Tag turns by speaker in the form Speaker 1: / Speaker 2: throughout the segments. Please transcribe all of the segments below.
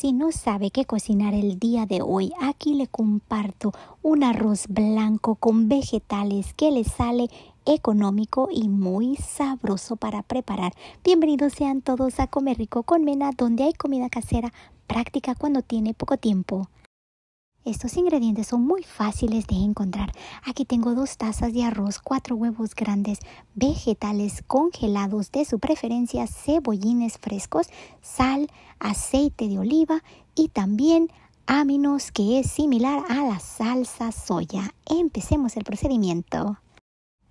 Speaker 1: Si no sabe qué cocinar el día de hoy, aquí le comparto un arroz blanco con vegetales que le sale económico y muy sabroso para preparar. Bienvenidos sean todos a Comer Rico con Mena, donde hay comida casera práctica cuando tiene poco tiempo. Estos ingredientes son muy fáciles de encontrar. Aquí tengo dos tazas de arroz, cuatro huevos grandes, vegetales congelados de su preferencia, cebollines frescos, sal, aceite de oliva y también aminos que es similar a la salsa soya. Empecemos el procedimiento.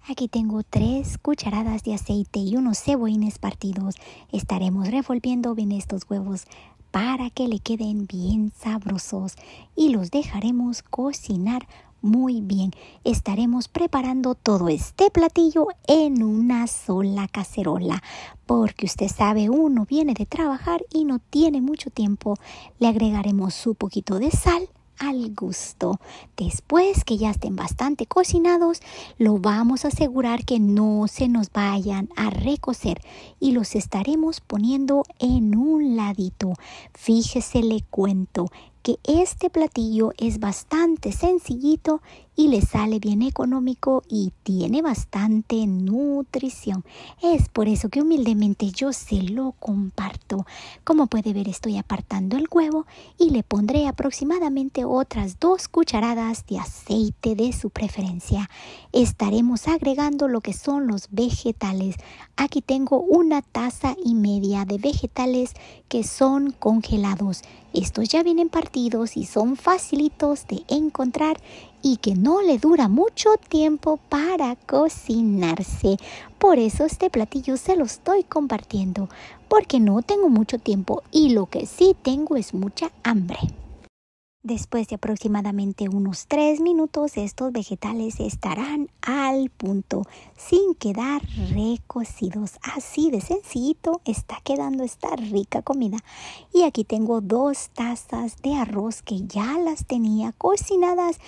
Speaker 1: Aquí tengo tres cucharadas de aceite y unos cebollines partidos. Estaremos revolviendo bien estos huevos para que le queden bien sabrosos y los dejaremos cocinar muy bien. Estaremos preparando todo este platillo en una sola cacerola, porque usted sabe, uno viene de trabajar y no tiene mucho tiempo. Le agregaremos un poquito de sal al gusto. Después que ya estén bastante cocinados, lo vamos a asegurar que no se nos vayan a recocer y los estaremos poniendo en un ladito. Fíjese, le cuento, que este platillo es bastante sencillito y le sale bien económico y tiene bastante nutrición. Es por eso que humildemente yo se lo comparto. Como puede ver estoy apartando el huevo y le pondré aproximadamente otras dos cucharadas de aceite de su preferencia. Estaremos agregando lo que son los vegetales. Aquí tengo una taza y media de vegetales que son congelados. Estos ya vienen partidos y son facilitos de encontrar y que no le dura mucho tiempo para cocinarse. Por eso este platillo se lo estoy compartiendo, porque no tengo mucho tiempo y lo que sí tengo es mucha hambre. Después de aproximadamente unos 3 minutos estos vegetales estarán al punto sin quedar recocidos. Así de sencillito está quedando esta rica comida. Y aquí tengo dos tazas de arroz que ya las tenía cocinadas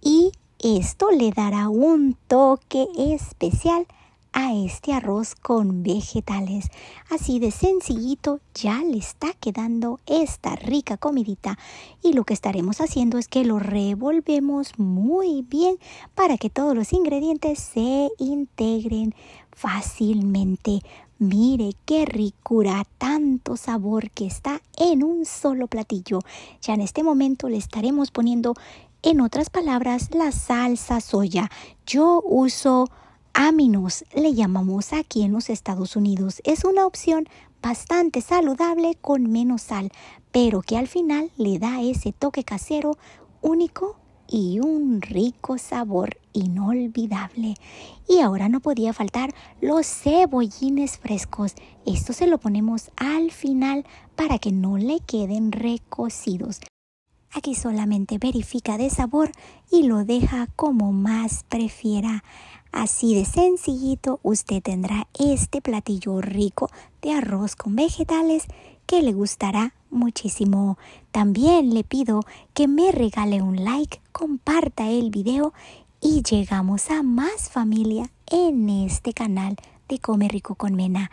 Speaker 1: y esto le dará un toque especial a este arroz con vegetales. Así de sencillito ya le está quedando esta rica comidita y lo que estaremos haciendo es que lo revolvemos muy bien para que todos los ingredientes se integren fácilmente. Mire qué ricura, tanto sabor que está en un solo platillo. Ya en este momento le estaremos poniendo, en otras palabras, la salsa soya. Yo uso Aminos le llamamos aquí en los Estados Unidos. Es una opción bastante saludable con menos sal, pero que al final le da ese toque casero único y un rico sabor inolvidable. Y ahora no podía faltar los cebollines frescos. Esto se lo ponemos al final para que no le queden recocidos. Aquí solamente verifica de sabor y lo deja como más prefiera. Así de sencillito usted tendrá este platillo rico de arroz con vegetales que le gustará muchísimo. También le pido que me regale un like, comparta el video y llegamos a más familia en este canal de Come Rico con Mena.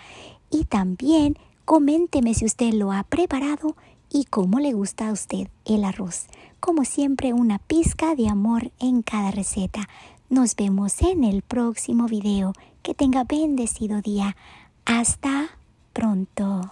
Speaker 1: Y también coménteme si usted lo ha preparado y cómo le gusta a usted el arroz. Como siempre, una pizca de amor en cada receta. Nos vemos en el próximo video. Que tenga bendecido día. Hasta pronto.